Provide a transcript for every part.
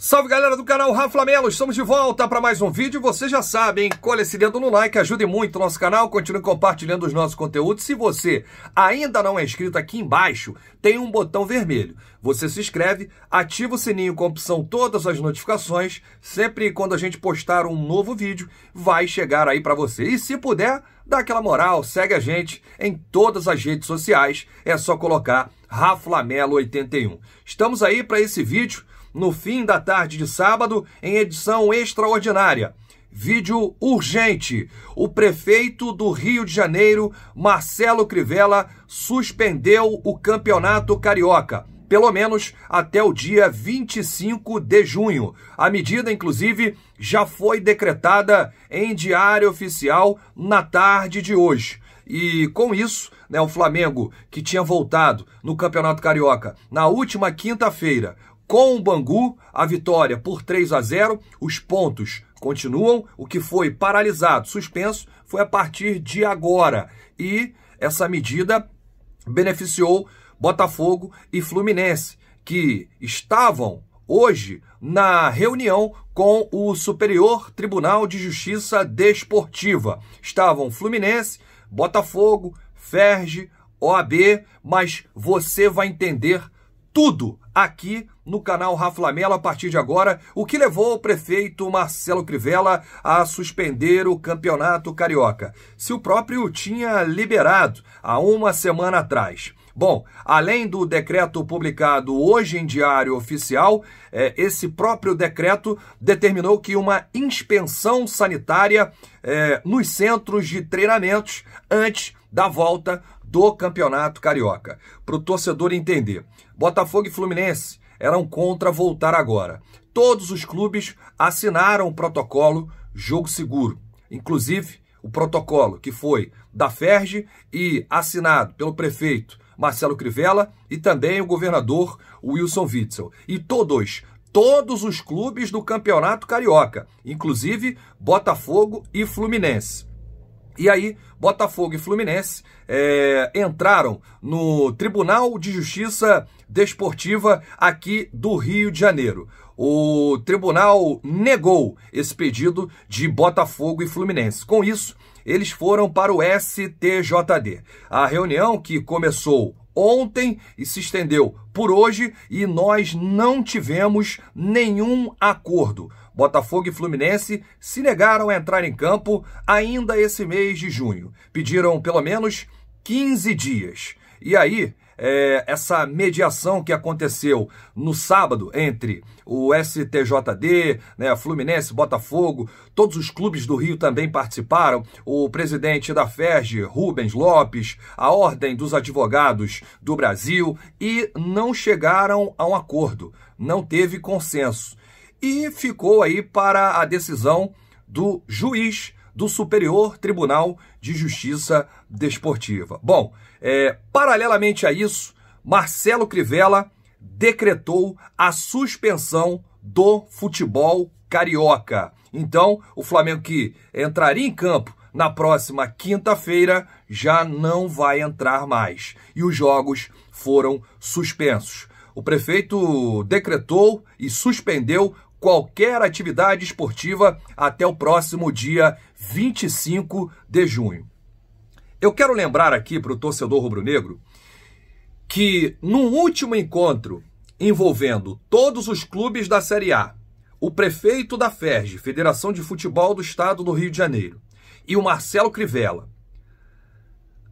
Salve galera do canal Rafa Melo, estamos de volta para mais um vídeo. Você já sabe, hein? Colhe esse dedo no like, ajude muito o nosso canal, continue compartilhando os nossos conteúdos. Se você ainda não é inscrito, aqui embaixo tem um botão vermelho. Você se inscreve, ativa o sininho com a opção todas as notificações. Sempre quando a gente postar um novo vídeo, vai chegar aí para você. E se puder, dá aquela moral, segue a gente em todas as redes sociais. É só colocar Rafa Melo 81. Estamos aí para esse vídeo no fim da tarde de sábado, em edição extraordinária. Vídeo urgente. O prefeito do Rio de Janeiro, Marcelo Crivella, suspendeu o campeonato carioca pelo menos até o dia 25 de junho. A medida, inclusive, já foi decretada em diário oficial na tarde de hoje. E com isso, né, o Flamengo, que tinha voltado no Campeonato Carioca na última quinta-feira, com o Bangu, a vitória por 3 a 0, os pontos continuam. O que foi paralisado, suspenso, foi a partir de agora. E essa medida beneficiou Botafogo e Fluminense, que estavam hoje na reunião com o Superior Tribunal de Justiça Desportiva. Estavam Fluminense, Botafogo, Ferge, OAB, mas você vai entender tudo aqui no canal Rafa Lamela a partir de agora, o que levou o prefeito Marcelo Crivella a suspender o campeonato carioca, se o próprio tinha liberado há uma semana atrás. Bom, além do decreto publicado hoje em Diário Oficial, é, esse próprio decreto determinou que uma inspeção sanitária é, nos centros de treinamentos antes da volta do Campeonato Carioca. Para o torcedor entender, Botafogo e Fluminense eram contra voltar agora. Todos os clubes assinaram o protocolo Jogo Seguro, inclusive o protocolo que foi da Ferge e assinado pelo prefeito Marcelo Crivella e também o governador Wilson Witzel. E todos, todos os clubes do Campeonato Carioca, inclusive Botafogo e Fluminense. E aí, Botafogo e Fluminense é, entraram no Tribunal de Justiça Desportiva aqui do Rio de Janeiro. O tribunal negou esse pedido de Botafogo e Fluminense. Com isso, eles foram para o STJD. A reunião que começou ontem e se estendeu por hoje e nós não tivemos nenhum acordo. Botafogo e Fluminense se negaram a entrar em campo ainda esse mês de junho. Pediram pelo menos 15 dias. E aí, é, essa mediação que aconteceu no sábado entre o STJD, né, Fluminense, Botafogo, todos os clubes do Rio também participaram, o presidente da FERJ, Rubens Lopes, a Ordem dos Advogados do Brasil, e não chegaram a um acordo, não teve consenso. E ficou aí para a decisão do juiz do Superior Tribunal de Justiça Desportiva. Bom, é, paralelamente a isso, Marcelo Crivella decretou a suspensão do futebol carioca. Então, o Flamengo que entraria em campo na próxima quinta-feira já não vai entrar mais. E os jogos foram suspensos. O prefeito decretou e suspendeu qualquer atividade esportiva até o próximo dia 25 de junho. Eu quero lembrar aqui para o torcedor rubro-negro que no último encontro envolvendo todos os clubes da Série A, o prefeito da FERJ, Federação de Futebol do Estado do Rio de Janeiro, e o Marcelo Crivella,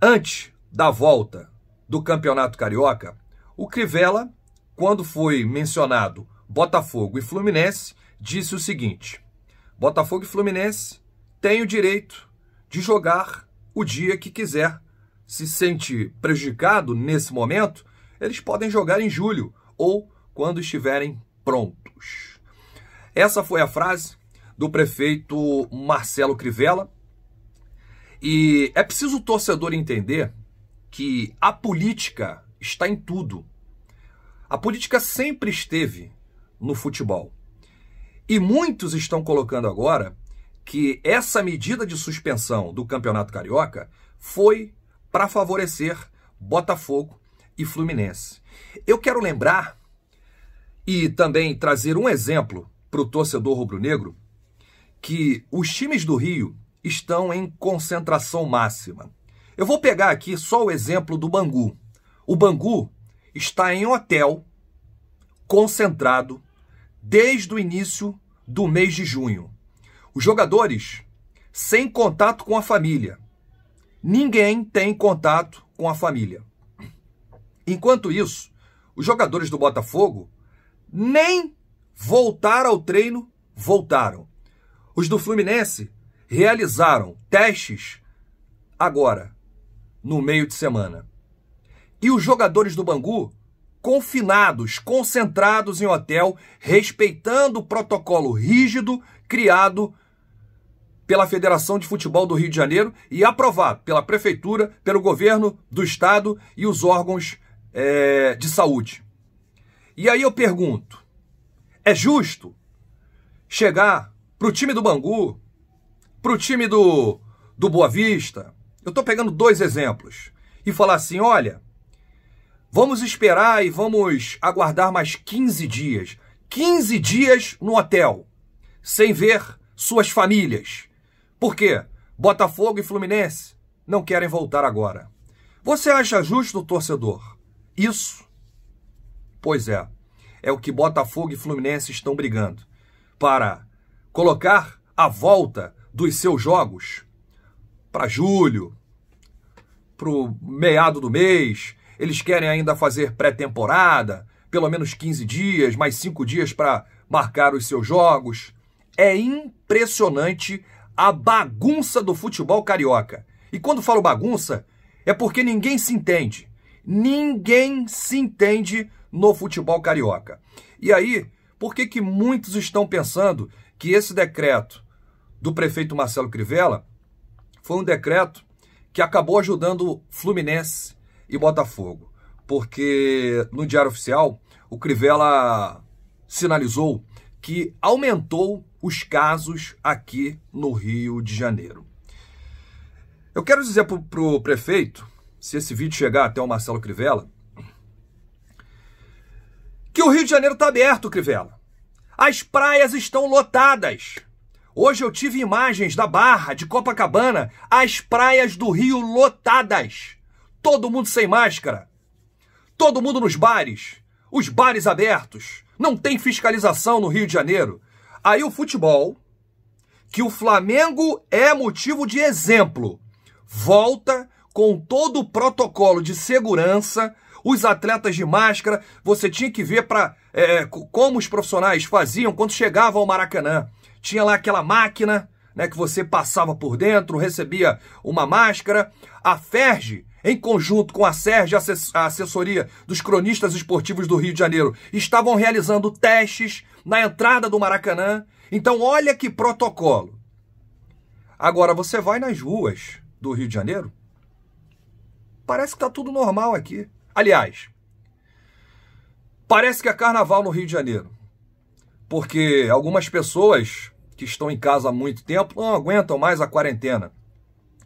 antes da volta do Campeonato Carioca, o Crivella, quando foi mencionado Botafogo e Fluminense, disse o seguinte: Botafogo e Fluminense têm o direito de jogar o dia que quiser. Se sente prejudicado nesse momento, eles podem jogar em julho ou quando estiverem prontos. Essa foi a frase do prefeito Marcelo Crivella. E é preciso o torcedor entender que a política está em tudo. A política sempre esteve no futebol. E muitos estão colocando agora que essa medida de suspensão do Campeonato Carioca foi para favorecer Botafogo e Fluminense. Eu quero lembrar e também trazer um exemplo para o torcedor rubro-negro que os times do Rio estão em concentração máxima. Eu vou pegar aqui só o exemplo do Bangu. O Bangu está em hotel concentrado desde o início do mês de junho. Os jogadores sem contato com a família. Ninguém tem contato com a família. Enquanto isso, os jogadores do Botafogo nem voltar ao treino voltaram. Os do Fluminense realizaram testes agora, no meio de semana. E os jogadores do Bangu confinados, concentrados em hotel, respeitando o protocolo rígido criado pela Federação de Futebol do Rio de Janeiro e aprovado pela Prefeitura, pelo governo do Estado e os órgãos é, de saúde. E aí eu pergunto: é justo chegar para o time do Bangu, para o time do, do Boa Vista? Eu estou pegando dois exemplos e falar assim: olha, vamos esperar e vamos aguardar mais 15 dias. 15 dias no hotel, sem ver suas famílias. Por quê? Botafogo e Fluminense não querem voltar agora. Você acha justo, torcedor? Isso? Pois é. É o que Botafogo e Fluminense estão brigando. Para colocar a volta dos seus jogos para julho, para o meado do mês. Eles querem ainda fazer pré-temporada, pelo menos 15 dias, mais 5 dias para marcar os seus jogos. É impressionante a bagunça do futebol carioca. E quando falo bagunça, é porque ninguém se entende. Ninguém se entende no futebol carioca. E aí, por que, que muitos estão pensando que esse decreto do prefeito Marcelo Crivella foi um decreto que acabou ajudando Fluminense e Botafogo? Porque no Diário Oficial, o Crivella sinalizou que aumentou os casos aqui no Rio de Janeiro. Eu quero dizer para o prefeito, se esse vídeo chegar até o Marcelo Crivella, que o Rio de Janeiro está aberto, Crivella. As praias estão lotadas. Hoje eu tive imagens da Barra, de Copacabana, as praias do Rio lotadas. Todo mundo sem máscara. Todo mundo nos bares. Os bares abertos. Não tem fiscalização no Rio de Janeiro. Aí o futebol, que o Flamengo é motivo de exemplo, volta com todo o protocolo de segurança, os atletas de máscara, você tinha que ver para é, como os profissionais faziam quando chegavam ao Maracanã. Tinha lá aquela máquina, né, que você passava por dentro, recebia uma máscara. A Ferge, em conjunto com a Serge, a assessoria dos cronistas esportivos do Rio de Janeiro, estavam realizando testes na entrada do Maracanã. Então, olha que protocolo. Agora, você vai nas ruas do Rio de Janeiro, parece que está tudo normal aqui. Aliás, parece que é carnaval no Rio de Janeiro. Porque algumas pessoas que estão em casa há muito tempo não aguentam mais a quarentena.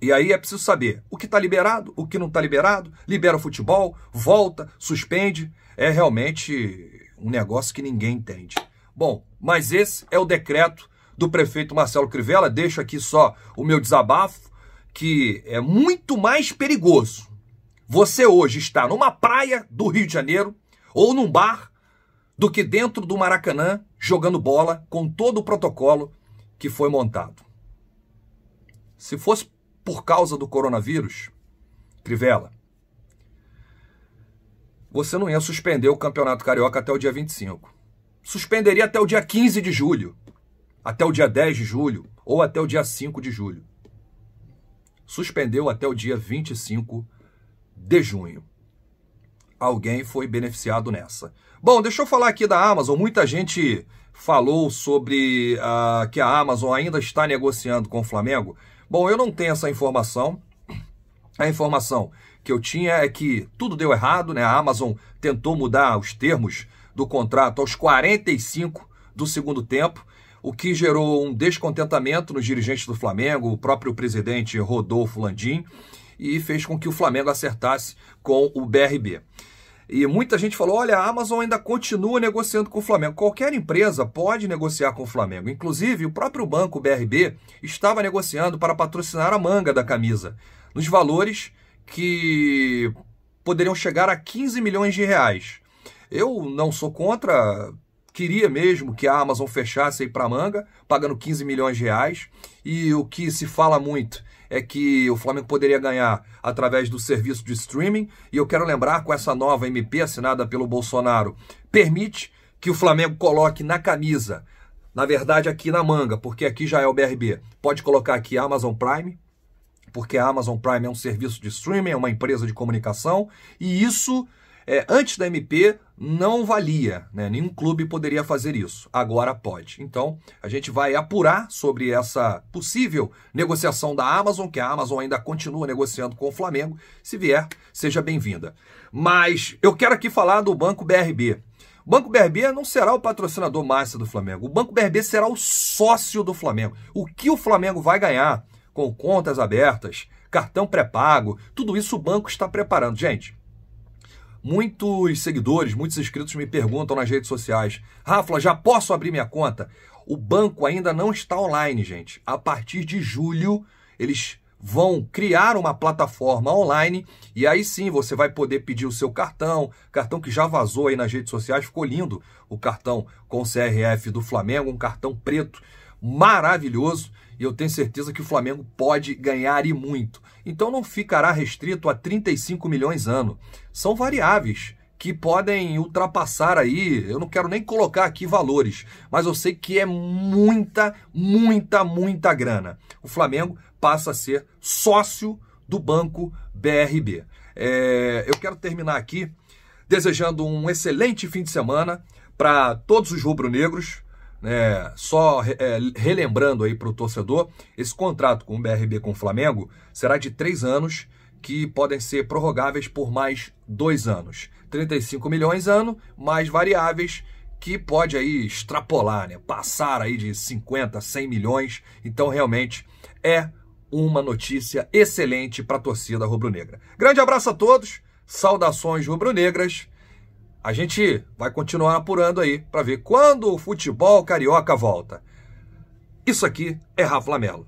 E aí é preciso saber o que está liberado, o que não está liberado, libera o futebol, volta, suspende. É realmente um negócio que ninguém entende. Bom, mas esse é o decreto do prefeito Marcelo Crivella. Deixo aqui só o meu desabafo, que é muito mais perigoso você hoje estar numa praia do Rio de Janeiro ou num bar do que dentro do Maracanã jogando bola com todo o protocolo que foi montado. Se fosse por causa do coronavírus, Crivella, você não ia suspender o Campeonato Carioca até o dia 25 suspenderia até o dia 15 de julho, até o dia 10 de julho ou até o dia 5 de julho. Suspendeu até o dia 25 de junho. Alguém foi beneficiado nessa. Bom, deixa eu falar aqui da Amazon. Muita gente falou sobre uh, que a Amazon ainda está negociando com o Flamengo. Bom, eu não tenho essa informação. A informação que eu tinha é que tudo deu errado, né? A Amazon tentou mudar os termos do contrato aos 45 do segundo tempo, o que gerou um descontentamento nos dirigentes do Flamengo, o próprio presidente Rodolfo Landim, e fez com que o Flamengo acertasse com o BRB. E muita gente falou: olha, a Amazon ainda continua negociando com o Flamengo. Qualquer empresa pode negociar com o Flamengo. Inclusive, o próprio banco BRB estava negociando para patrocinar a manga da camisa, nos valores que poderiam chegar a 15 milhões de reais. Eu não sou contra, queria mesmo que a Amazon fechasse aí para manga, pagando 15 milhões de reais. E o que se fala muito é que o Flamengo poderia ganhar através do serviço de streaming. E eu quero lembrar, com essa nova MP assinada pelo Bolsonaro, permite que o Flamengo coloque na camisa, na verdade aqui na manga, porque aqui já é o BRB, pode colocar aqui Amazon Prime, porque a Amazon Prime é um serviço de streaming, é uma empresa de comunicação, e isso é, antes da MP não valia, né? nenhum clube poderia fazer isso. Agora pode. Então a gente vai apurar sobre essa possível negociação da Amazon, que a Amazon ainda continua negociando com o Flamengo. Se vier, seja bem-vinda. Mas eu quero aqui falar do Banco BRB. O Banco BRB não será o patrocinador máximo do Flamengo. O Banco BRB será o sócio do Flamengo. O que o Flamengo vai ganhar com contas abertas, cartão pré-pago, tudo isso o banco está preparando. Gente, Muitos seguidores, muitos inscritos me perguntam nas redes sociais: Rafa, já posso abrir minha conta? O banco ainda não está online, gente. A partir de julho, eles vão criar uma plataforma online e aí sim você vai poder pedir o seu cartão, cartão que já vazou aí nas redes sociais, ficou lindo o cartão com CRF do Flamengo, um cartão preto maravilhoso e eu tenho certeza que o Flamengo pode ganhar e muito. Então não ficará restrito a 35 milhões ano. São variáveis que podem ultrapassar aí, eu não quero nem colocar aqui valores, mas eu sei que é muita, muita, muita grana. O Flamengo passa a ser sócio do Banco BRB. É, eu quero terminar aqui desejando um excelente fim de semana para todos os rubro-negros, é, só é, relembrando aí para o torcedor, esse contrato com o BRB com o Flamengo será de três anos, que podem ser prorrogáveis por mais dois anos. 35 milhões ano, mais variáveis, que pode aí extrapolar, né? passar aí de 50, 100 milhões. Então, realmente, é uma notícia excelente para a torcida rubro-negra. Grande abraço a todos, saudações rubro-negras a gente vai continuar apurando aí para ver quando o futebol carioca volta. Isso aqui é Rafa Lamelo.